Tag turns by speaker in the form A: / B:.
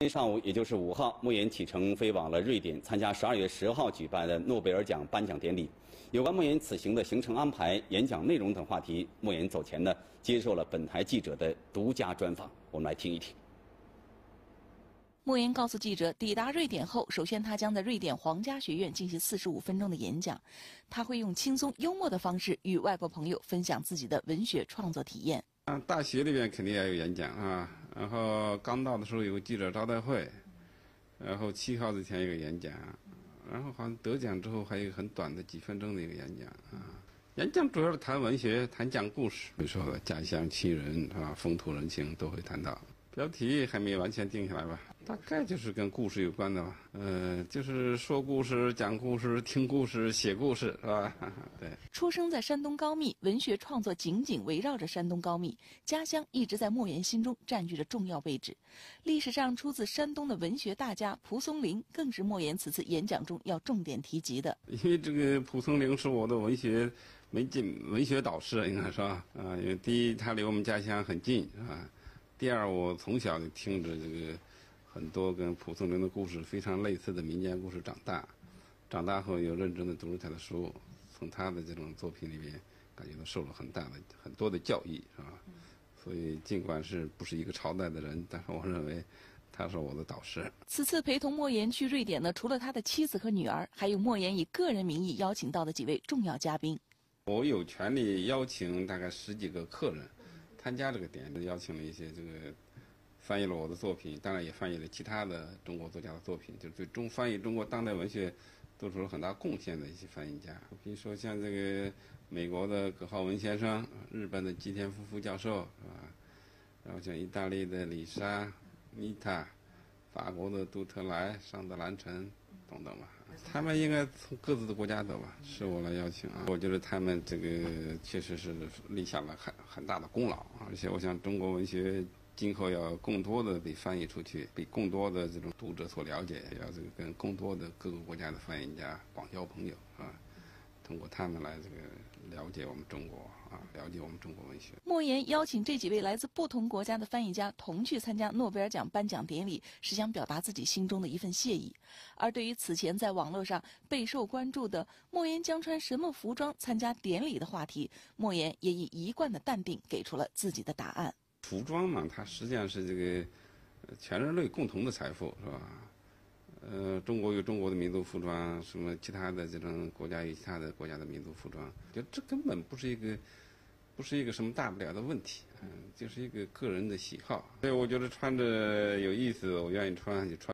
A: 今天上午，也就是五号，莫言启程飞往了瑞典，参加十二月十号举办的诺贝尔奖颁奖典礼。有关莫言此行的行程安排、演讲内容等话题，莫言走前呢接受了本台记者的独家专访。我们来听一听。
B: 莫言告诉记者，抵达瑞典后，首先他将在瑞典皇家学院进行四十五分钟的演讲。他会用轻松幽默的方式与外国朋友分享自己的文学创作体验。
C: 啊，大学里面肯定要有演讲啊，然后刚到的时候有个记者招待会，然后七号之前有个演讲，然后好像得奖之后还有一个很短的几分钟的一个演讲啊。演讲主要是谈文学，谈讲故事，比如说家乡亲人啊，风土人情都会谈到。标题还没完全定下来吧，大概就是跟故事有关的吧。呃，就是说故事、讲故事、听故事、写故事，是吧？对。
B: 出生在山东高密，文学创作紧紧围绕着山东高密，家乡一直在莫言心中占据着重要位置。历史上出自山东的文学大家蒲松龄，更是莫言此次演讲中要重点提及的。
C: 因为这个蒲松龄是我的文学没进文学导师，应该说啊，因为第一他离我们家乡很近，是吧？第二，我从小就听着这个很多跟蒲松龄的故事非常类似的民间故事长大，长大后又认真的读了他的书，从他的这种作品里面感觉到受了很大的很多的教益，是吧？所以尽管是不是一个朝代的人，但是我认为他是我的导师。
B: 此次陪同莫言去瑞典呢，除了他的妻子和女儿，还有莫言以个人名义邀请到的几位重要嘉宾。
C: 我有权利邀请大概十几个客人。参加这个典礼，邀请了一些这个翻译了我的作品，当然也翻译了其他的中国作家的作品，就是对中翻译中国当代文学做出了很大贡献的一些翻译家。比如说像这个美国的葛浩文先生，日本的吉田夫妇教授，是吧？然后像意大利的李莎、米塔，法国的杜特莱、桑德兰城等等吧。他们应该从各自的国家走吧，是我来邀请啊。我觉得他们这个确实是立下了很很大的功劳而且我想中国文学今后要更多的被翻译出去，被更多的这种读者所了解，要这个跟更多的各个国家的翻译家广交朋友啊。通过他们来这个了解我们中国啊，了解我们中国文学。
B: 莫言邀请这几位来自不同国家的翻译家同去参加诺贝尔奖颁奖典礼，是想表达自己心中的一份谢意。而对于此前在网络上备受关注的莫言将穿什么服装参加典礼的话题，莫言也以一贯的淡定给出了自己的答案。
C: 服装嘛，它实际上是这个全人类共同的财富，是吧？呃，中国有中国的民族服装，什么其他的这种国家有其他的国家的民族服装，就这根本不是一个，不是一个什么大不了的问题，嗯，就是一个个人的喜好。所以我觉得穿着有意思，我愿意穿就穿。